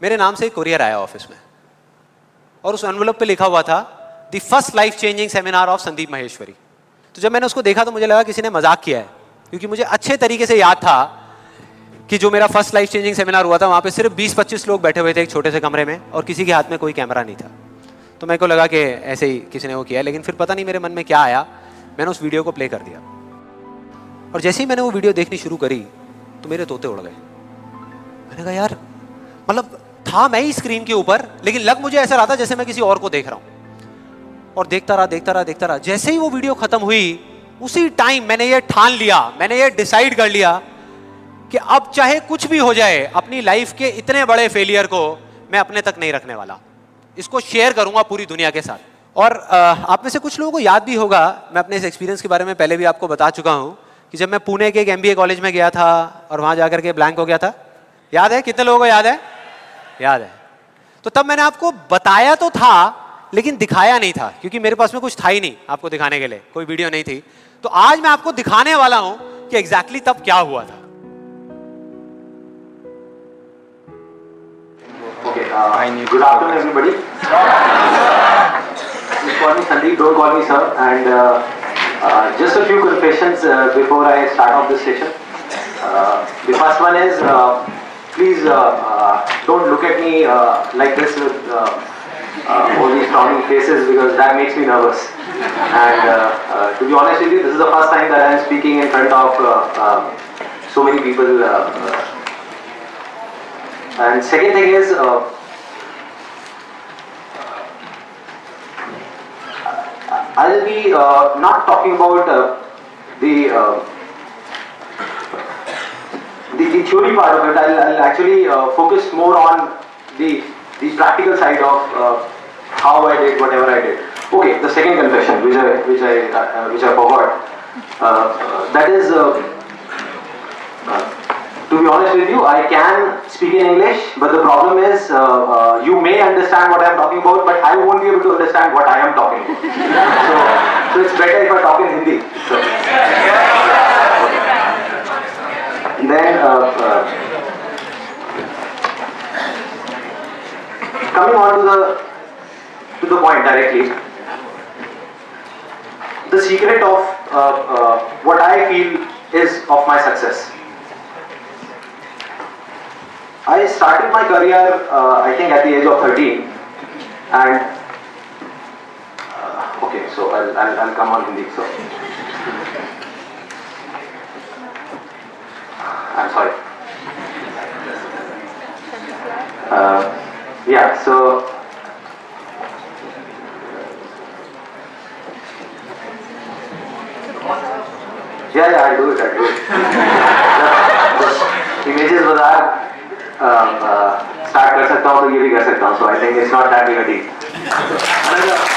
मेरे नाम से एक कुरियर आया ऑफ़िस में। और उस एनवलप पे लिखा हुआ था the first life changing seminar of Sandeep Maheshwari तो जब मैंने उसको देखा तो मुझे लगा किसी ने मज़ाक किया है, क्योंकि मुझे अच्छे तरीके से याद था कि जो मेरा फ़र्स्ट लाइफ चेंजिंग सेमिनार हुआ था, वहाँ पे सिर्फ़ 20-25 लोग बैठे हुए थे एक छोटे से कमरे में और किसी के हाथ में कोई कैमरा नहीं था। तो मेरे को लगा कि ऐसे ही किसी ने वो किया लेकिन फिर पता नहीं मेरे मन में क्या आया, मैंने उस वीडियो को प्ले कर दिया। और जैसे ही मैंने वो वीडियो देखनी शुरू करी तो मेरे तोते उड़ गए। मैंने कहा, यार मतलब था मैं ही स्क्रीन के ऊपर, लेकिन लग मुझे ऐसा रहा था जैसे मैं किसी और को देख रहा हूँ। और देखता रहा देखता रहा देखता रहा। जैसे ही वो वीडियो खत्म हुई, उसी टाइम मैंने ये ठान लिया, मैंने ये डिसाइड कर लिया कि अब चाहे कुछ भी हो जाए, अपनी लाइफ के इतने बड़े फेलियर को मैं अपने तक नहीं रखने वाला। इसको शेयर करूँगा पूरी दुनिया के साथ। और आप में से कुछ लोगों को याद भी होगा, मैं अपने इस एक्सपीरियंस के बारे में पहले भी आपको बता चुका हूँ कि जब मैं पुणे के एक एमबीए कॉलेज में गया था और वहाँ जाकर के ब्लैंक हो गया था, याद है? कितने लोगों को याद है? याद है। तो तब मैंने आपको बताया तो था लेकिन दिखाया नहीं था क्योंकि मेरे पास में कुछ था ही नहीं आपको दिखाने के लिए कोई वीडियो नहीं थी। तो आज मैं आपको दिखाने वाला हूँ कि एग्जैक्टली exactly तब क्या हुआ था। Please uh, uh, don't look at me uh, like this with uh, uh, all these frowning faces because that makes me nervous. And uh, uh, to be honest with you, this is the first time that I am speaking in front of uh, so many people. And second thing is, I'll be not talking about the, the the theory part of it. I'll, I'll actually uh, focus more on the the practical side of uh, how I did whatever I did. Okay, the second confession, which I which I uh, which I forgot, uh, that is. Uh, uh, to be honest with you, I can speak in English, but the problem is uh, uh, you may understand what I am talking about, but I won't be able to understand what I am talking about. so, so it's better if I talk in Hindi. So. Then, uh, coming on to the to the point directly, the secret of uh, uh, what I feel is of my success. I started my career, uh, I think, at the age of 13, and uh, okay, so I'll, I'll, I'll come on Hindi. So, I'm sorry. Uh, yeah, so yeah, yeah, I do it, I do it. the, the ImagesBazaar um, uh, start कर सकता so I think it's not that big a deal.